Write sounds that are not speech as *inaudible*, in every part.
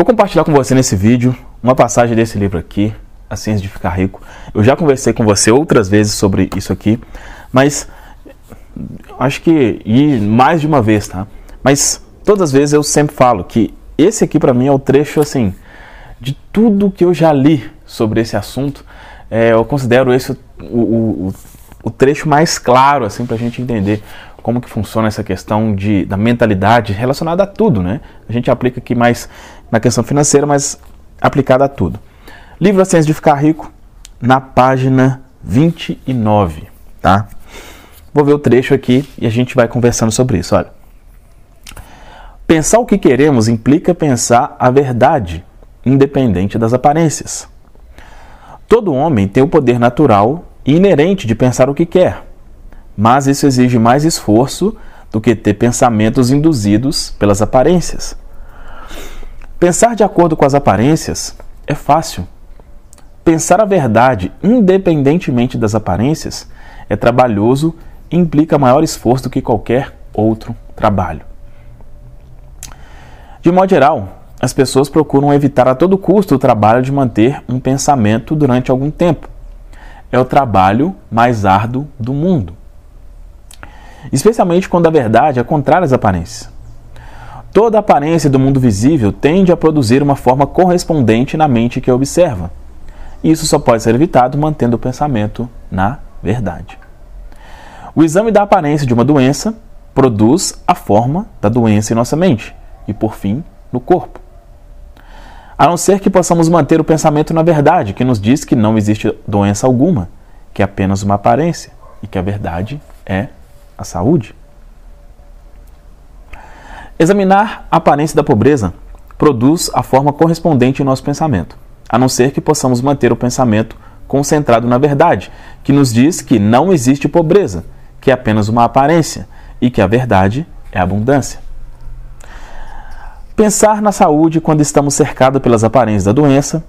Vou compartilhar com você nesse vídeo uma passagem desse livro aqui, A Ciência de Ficar Rico. Eu já conversei com você outras vezes sobre isso aqui, mas acho que e mais de uma vez, tá? Mas todas as vezes eu sempre falo que esse aqui para mim é o trecho assim de tudo que eu já li sobre esse assunto. É, eu considero esse o, o, o trecho mais claro assim para a gente entender como que funciona essa questão de, da mentalidade relacionada a tudo, né? A gente aplica aqui mais na questão financeira, mas aplicada a tudo. Livro A Ciência de Ficar Rico, na página 29, tá? Vou ver o trecho aqui e a gente vai conversando sobre isso, olha. Pensar o que queremos implica pensar a verdade, independente das aparências. Todo homem tem o poder natural e inerente de pensar o que quer mas isso exige mais esforço do que ter pensamentos induzidos pelas aparências. Pensar de acordo com as aparências é fácil. Pensar a verdade, independentemente das aparências, é trabalhoso e implica maior esforço do que qualquer outro trabalho. De modo geral, as pessoas procuram evitar a todo custo o trabalho de manter um pensamento durante algum tempo. É o trabalho mais árduo do mundo especialmente quando a verdade é contrária às aparências. Toda aparência do mundo visível tende a produzir uma forma correspondente na mente que a observa. Isso só pode ser evitado mantendo o pensamento na verdade. O exame da aparência de uma doença produz a forma da doença em nossa mente e, por fim, no corpo. A não ser que possamos manter o pensamento na verdade, que nos diz que não existe doença alguma, que é apenas uma aparência e que a verdade é a saúde? Examinar a aparência da pobreza produz a forma correspondente em nosso pensamento, a não ser que possamos manter o pensamento concentrado na verdade, que nos diz que não existe pobreza, que é apenas uma aparência e que a verdade é abundância. Pensar na saúde quando estamos cercados pelas aparências da doença,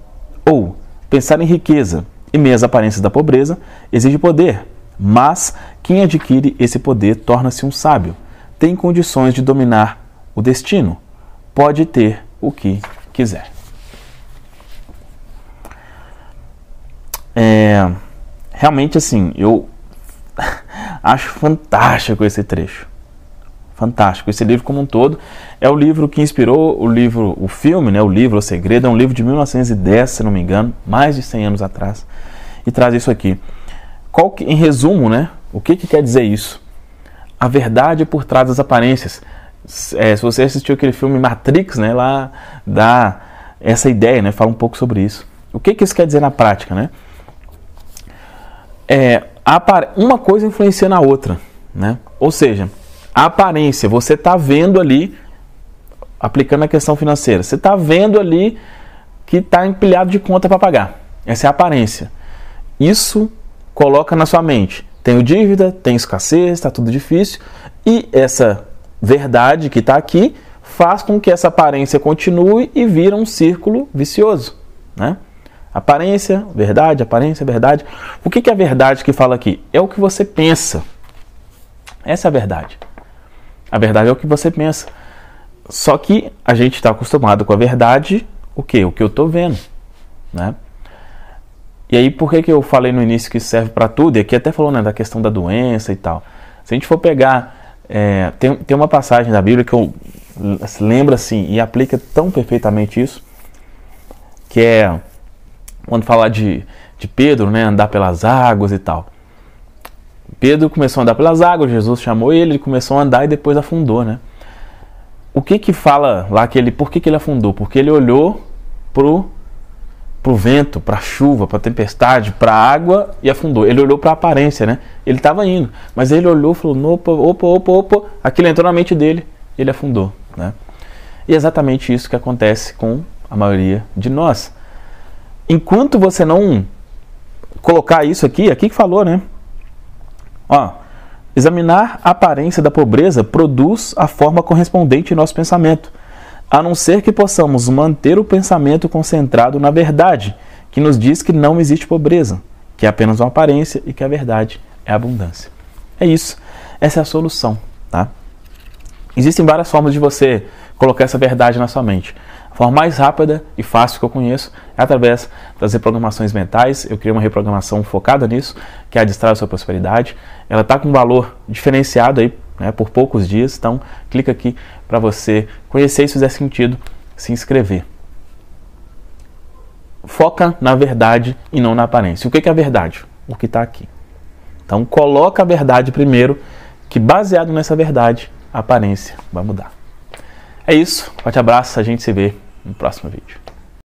ou pensar em riqueza e meias aparências da pobreza, exige poder, mas quem adquire esse poder torna-se um sábio, tem condições de dominar o destino, pode ter o que quiser. É, realmente, assim, eu *laughs* acho fantástico esse trecho. Fantástico. Esse livro como um todo é o livro que inspirou o livro, o filme, né, o livro O Segredo, é um livro de 1910, se não me engano, mais de 100 anos atrás, e traz isso aqui. Qual que, em resumo, né, o que, que quer dizer isso? A verdade por trás das aparências. É, se você assistiu aquele filme Matrix, né, lá dá essa ideia, né, fala um pouco sobre isso. O que, que isso quer dizer na prática, né? É, uma coisa influencia na outra, né? Ou seja, a aparência, você está vendo ali, aplicando a questão financeira, você está vendo ali que está empilhado de conta para pagar. Essa é a aparência. Isso coloca na sua mente: tenho dívida, tenho escassez, está tudo difícil, e essa verdade que está aqui faz com que essa aparência continue e vira um círculo vicioso, né? Aparência, verdade, aparência, verdade. O que é a verdade que fala aqui? É o que você pensa. Essa é a verdade. A verdade é o que você pensa. Só que a gente está acostumado com a verdade, o que? O que eu estou vendo, né? E aí, por que, que eu falei no início que serve para tudo? E aqui até falou né, da questão da doença e tal. Se a gente for pegar, é, tem, tem uma passagem da Bíblia que eu lembro assim e aplica tão perfeitamente isso, que é quando fala de, de Pedro, né, andar pelas águas e tal. Pedro começou a andar pelas águas, Jesus chamou ele, ele começou a andar e depois afundou, né? O que que fala lá que ele, por que, que ele afundou? Porque ele olhou pro para o vento, para a chuva, para a tempestade, para a água e afundou. Ele olhou para a aparência, né? Ele estava indo, mas ele olhou e falou: opa, opa, opa, opa. Aquilo entrou na mente dele, ele afundou, né? E é exatamente isso que acontece com a maioria de nós. Enquanto você não colocar isso aqui, aqui que falou, né? Ó, examinar a aparência da pobreza produz a forma correspondente em nosso pensamento a não ser que possamos manter o pensamento concentrado na verdade, que nos diz que não existe pobreza, que é apenas uma aparência e que a verdade é abundância. É isso. Essa é a solução, tá? Existem várias formas de você colocar essa verdade na sua mente. A forma mais rápida e fácil que eu conheço é através das reprogramações mentais. Eu criei uma reprogramação focada nisso, que é a Distrai a Sua Prosperidade. Ela está com um valor diferenciado aí, né, por poucos dias, então clica aqui para você conhecer e se fizer sentido, se inscrever. Foca na verdade e não na aparência. O que é a verdade? O que está aqui. Então coloca a verdade primeiro, que baseado nessa verdade, a aparência vai mudar. É isso, forte abraço, a gente se vê no próximo vídeo.